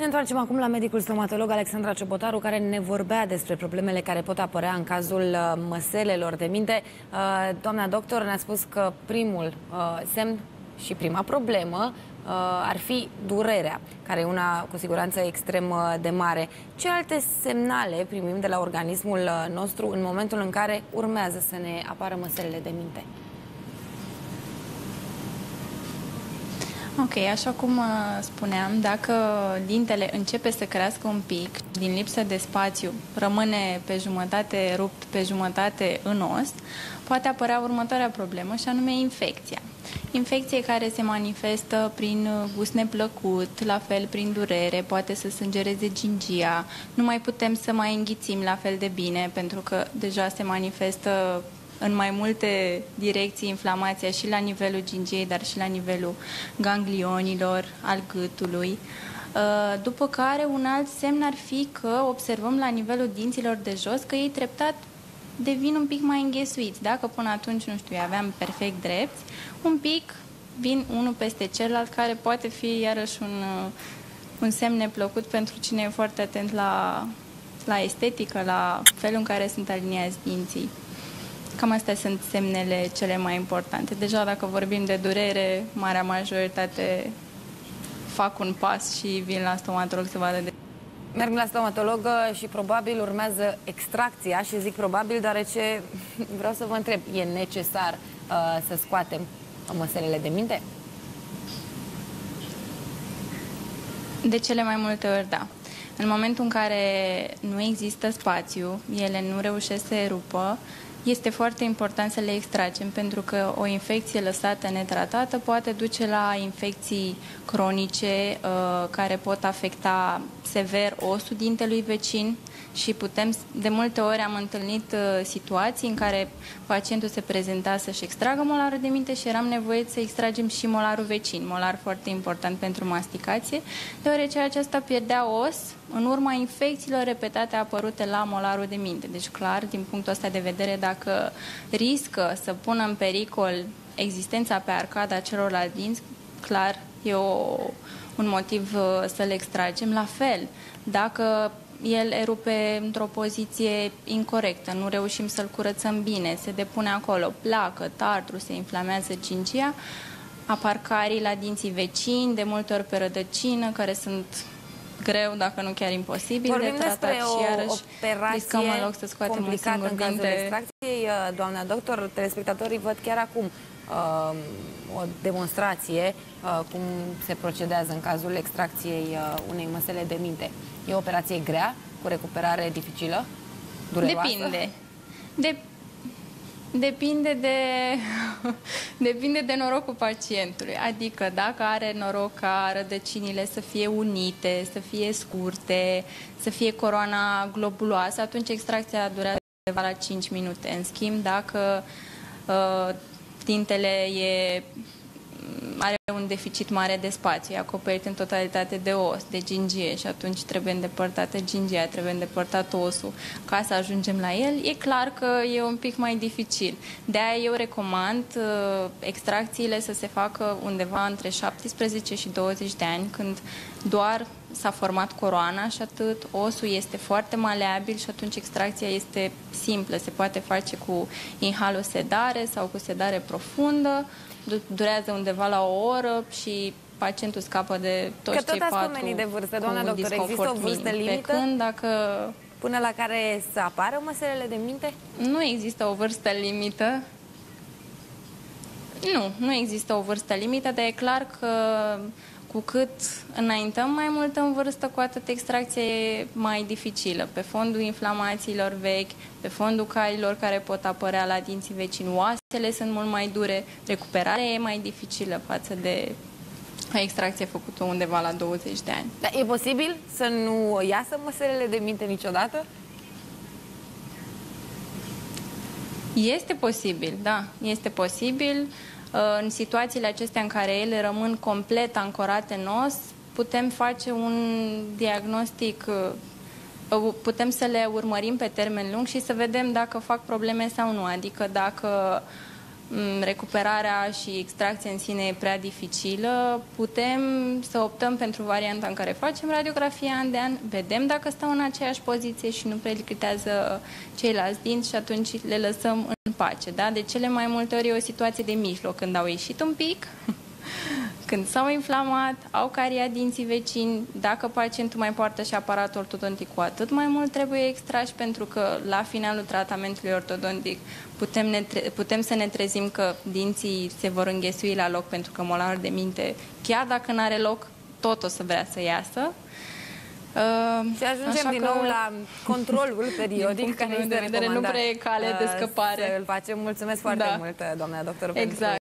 Ne întoarcem acum la medicul stomatolog Alexandra Ciobotaru, care ne vorbea despre problemele care pot apărea în cazul uh, măselelor de minte. Uh, doamna doctor ne-a spus că primul uh, semn și prima problemă ar fi durerea, care e una cu siguranță extrem de mare. Ce alte semnale primim de la organismul nostru în momentul în care urmează să ne apară măselele de minte? Ok, așa cum uh, spuneam, dacă dintele începe să crească un pic din lipsă de spațiu, rămâne pe jumătate rupt, pe jumătate în os, poate apărea următoarea problemă și anume infecția. Infecție care se manifestă prin gust neplăcut, la fel prin durere, poate să sângereze gingia, nu mai putem să mai înghițim la fel de bine pentru că deja se manifestă în mai multe direcții inflamația și la nivelul gingiei, dar și la nivelul ganglionilor, al gâtului. Uh, după care un alt semn ar fi că observăm la nivelul dinților de jos că ei treptat devin un pic mai înghesuiți. Dacă până atunci, nu știu, aveam perfect drept, un pic vin unul peste celălalt, care poate fi iarăși un, uh, un semn neplăcut pentru cine e foarte atent la, la estetică, la felul în care sunt aliniați dinții. Cam astea sunt semnele cele mai importante. Deja dacă vorbim de durere, marea majoritate fac un pas și vin la stomatolog să vadă de... Merg la stomatolog uh, și probabil urmează extracția și zic probabil deoarece vreau să vă întreb, e necesar uh, să scoatem măselele de minte? De cele mai multe ori, da. În momentul în care nu există spațiu, ele nu reușesc să erupă, este foarte important să le extragem pentru că o infecție lăsată netratată poate duce la infecții cronice uh, care pot afecta sever osul dintelui vecin și putem, de multe ori am întâlnit uh, situații în care pacientul se prezenta să-și extragă molarul de minte și eram nevoiți să extragem și molarul vecin, molar foarte important pentru masticație, deoarece acesta pierdea os în urma infecțiilor repetate apărute la molarul de minte. Deci, clar, din punctul ăsta de vedere, dacă riscă să pună în pericol existența pe arcada celorlalți dinți, clar, e o, un motiv uh, să le extragem. La fel, dacă el erupe într-o poziție incorrectă, nu reușim să-l curățăm bine, se depune acolo placă, tartru, se inflamează gingia, apar carii la dinții vecini, de multe ori pe rădăcină, care sunt greu, dacă nu chiar imposibil Vorbim de tratat și iarăși riscăm în loc să scoatem un singur în cazul dinte. extracției. Uh, doamna doctor, telespectatorii văd chiar acum uh, o demonstrație uh, cum se procedează în cazul extracției uh, unei măsele de minte. E o operație grea, cu recuperare dificilă? Dureroasă? Depinde. De Depinde de, depinde de norocul pacientului. Adică dacă are noroc ca rădăcinile să fie unite, să fie scurte, să fie coroana globuloasă, atunci extracția durează la 5 minute. În schimb, dacă uh, tintele e are un deficit mare de spațiu, e acoperit în totalitate de os, de gingie și atunci trebuie îndepărtată gingia, trebuie îndepărtat osul. Ca să ajungem la el, e clar că e un pic mai dificil. De aia eu recomand uh, extracțiile să se facă undeva între 17 și 20 de ani, când doar s-a format coroana și atât, osul este foarte maleabil și atunci extracția este simplă, se poate face cu inhalosedare sau cu sedare profundă, durează undeva la o oră și pacientul scapă de toți că cei tot patru de vârstă, doamna doctor, există o vârstă limită? Pe când dacă... Până la care să apară măselele de minte? Nu există o vârstă limită. Nu, nu există o vârstă limită, dar e clar că cu cât înaintăm mai mult în vârstă, cu atât extracția e mai dificilă. Pe fondul inflamațiilor vechi, pe fondul cailor care pot apărea la dinții vecini, oasele sunt mult mai dure, recuperarea e mai dificilă față de o extracție făcută undeva la 20 de ani. Dar e posibil să nu iasă măselele de minte niciodată? Este posibil, da, este posibil. În situațiile acestea în care ele rămân complet ancorate în os, putem face un diagnostic, uh, putem să le urmărim pe termen lung și să vedem dacă fac probleme sau nu. Adică dacă mm, recuperarea și extracția în sine e prea dificilă, putem să optăm pentru varianta în care facem radiografia an de an, vedem dacă stau în aceeași poziție și nu periclitează ceilalți dinți și atunci le lăsăm în pace. Da? De cele mai multe ori e o situație de mijloc, când au ieșit un pic, când s-au inflamat, au cariat dinții vecini, dacă pacientul mai poartă și aparatul ortodontic, cu atât mai mult trebuie extrași pentru că la finalul tratamentului ortodontic putem, ne putem să ne trezim că dinții se vor înghesui la loc pentru că molarul de minte, chiar dacă nu are loc, tot o să vrea să iasă. Uh, și ajungem Așa din nou la controlul periodic care este de vedere, nu prea e cale de uh, scăpare. Să îl facem. Mulțumesc foarte da. mult, doamna doctor, exact. pentru